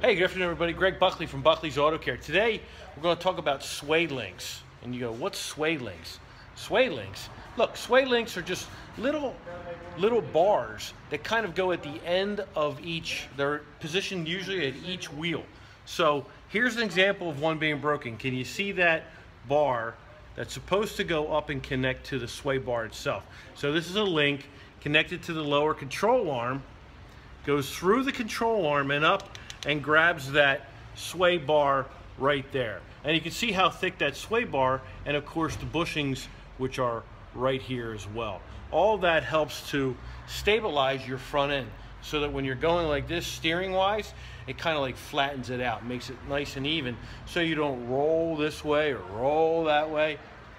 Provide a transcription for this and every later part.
Hey, good afternoon, everybody. Greg Buckley from Buckley's Auto Care. Today, we're going to talk about sway links. And you go, what's sway links? Sway links. Look, sway links are just little, little bars that kind of go at the end of each. They're positioned usually at each wheel. So here's an example of one being broken. Can you see that bar that's supposed to go up and connect to the sway bar itself? So this is a link connected to the lower control arm, goes through the control arm and up and grabs that sway bar right there. And you can see how thick that sway bar and of course the bushings which are right here as well. All that helps to stabilize your front end so that when you're going like this steering wise, it kind of like flattens it out, makes it nice and even so you don't roll this way or roll that way.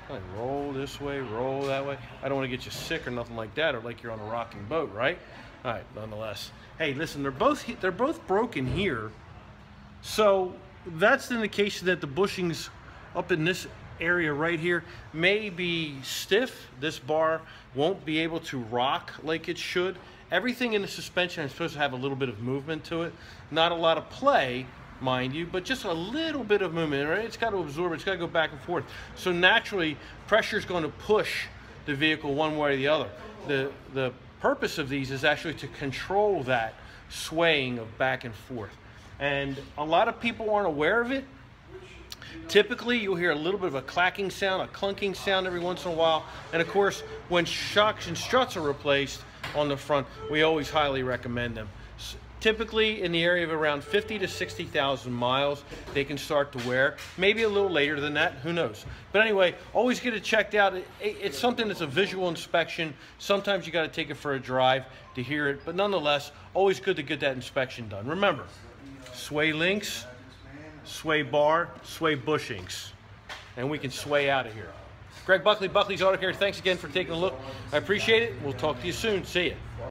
Like roll this way, roll that way. I don't want to get you sick or nothing like that or like you're on a rocking boat, right? All right, nonetheless. Hey, listen, they're both they're both broken here. So that's the indication that the bushings up in this area right here may be stiff. This bar won't be able to rock like it should. Everything in the suspension is supposed to have a little bit of movement to it. Not a lot of play, mind you, but just a little bit of movement, right? It's got to absorb, it's got to go back and forth. So naturally, pressure is going to push the vehicle one way or the other. The, the purpose of these is actually to control that swaying of back and forth. And a lot of people aren't aware of it. Typically, you'll hear a little bit of a clacking sound, a clunking sound every once in a while. And of course, when shocks and struts are replaced on the front, we always highly recommend them typically in the area of around 50 to 60,000 miles they can start to wear maybe a little later than that who knows but anyway always get it checked out it's something that's a visual inspection sometimes you got to take it for a drive to hear it but nonetheless always good to get that inspection done remember sway links sway bar sway bushings and we can sway out of here Greg Buckley, Buckley's Auto Care. Thanks again for taking a look. I appreciate it. We'll talk to you soon. See you.